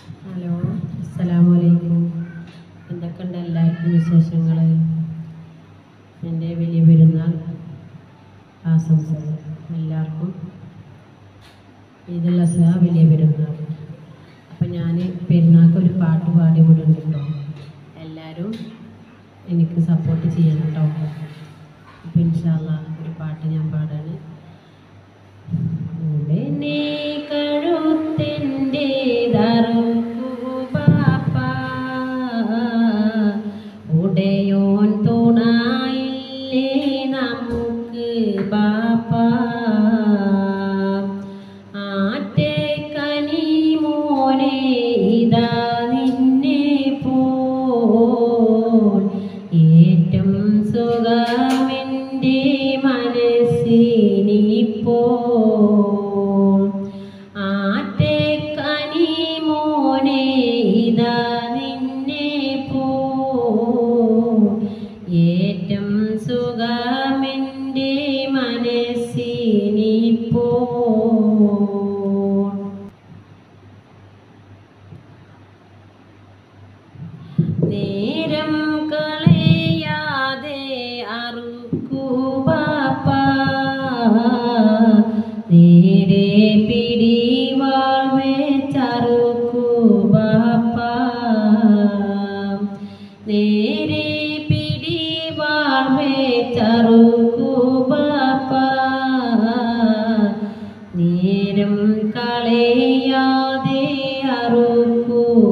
Hello അസ്സലാമു അലൈക്കും എന്തൊക്കെയുണ്ട് എല്ലാവർക്കും വിശേഷങ്ങൾ എന്റെ വലിയ പെരുന്നാൾ ആശംസകൾ എല്ലാവർക്കും. ഈദുൽ സഹ വലിയ പെരുന്നാൾ. അപ്പം ഞാൻ പെരുന്നാൾക്ക് ഒരു പാട്ട് പാടി കേട്ടോ എല്ലാവരും എനിക്ക് സപ്പോർട്ട് ചെയ്യണം കേട്ടോ അപ്പം ഇൻഷാല്ല ഒരു പാട്ട് ഞാൻ പാടാണ് ഉടയോൻ തുണയില്ലേ നമുക്ക് ബാപ്പ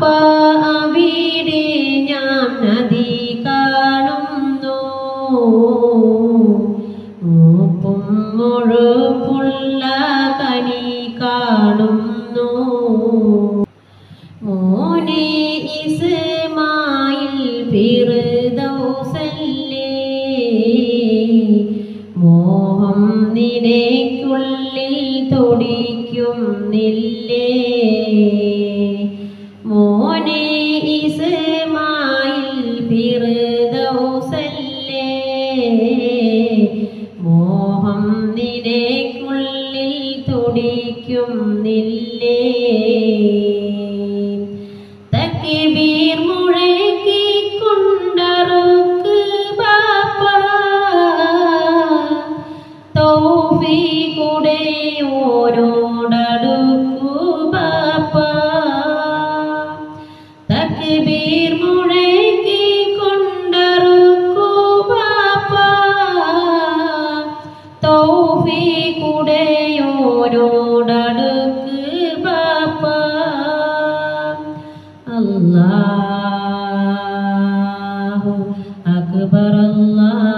ബാപ്പ അവിടെ ഞാൻ നദി കാണുന്നു. മൂപ്പും മുഴുപ്പുള്ള കനി കാണുന്നു ഓരോടടുക്കു ബാപ്പ തക്ബീർ മുഴക്കി കൊണ്ടറുക്കു ബാപ്പ തൗഫീഖുടെ ഓരോടടുക്ക് ബാപ്പ അല്ലാഹു അക്ബർ അല്ലാഹു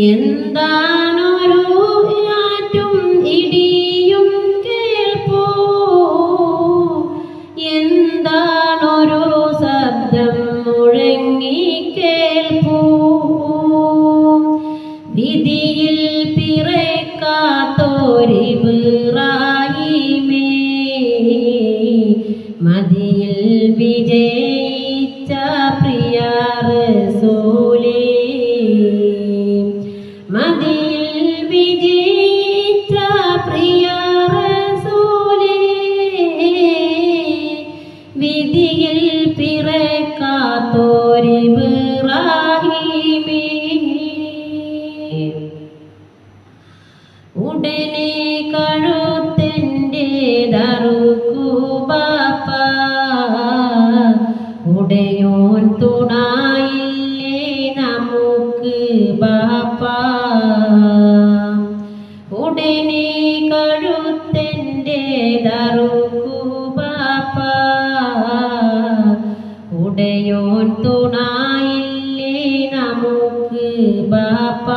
എന്താണൊരു കാറ്റും ഇടിയും കേൾപ്പൂ? എന്താണൊരു ശബ്ദം മുഴങ്ങി കേൾപ്പൂ? വിധിയിൽ പിറക്കാത്തോരിബിറായിമേ മതിയിൽ വിജയിച്ച പ്രിയ റസൂലേ ഉടനെ കഴുത്തിന്റെ ദറുക്കുബാപ്പ ഉടയോൻ തുണായില്ലേ നമുക്ക് ബാപ്പ. ഉടനെ കഴുത്തിന്റെ ദറുക്കുബാപ്പ ഉടയോൻ തുണായില്ലേ നമുക്ക് ബാപ്പ.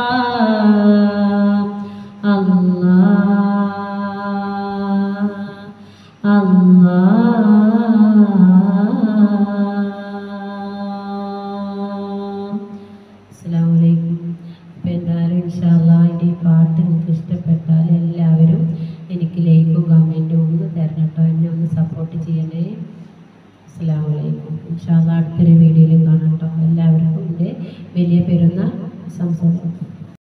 ഇൻഷാല്ല അടുത്തൊരു വീഡിയോയിലും കാണാം കേട്ടോ. എല്ലാവർക്കും എന്റെ വലിയ പെരുന്നാൾ സംസാരിക്കും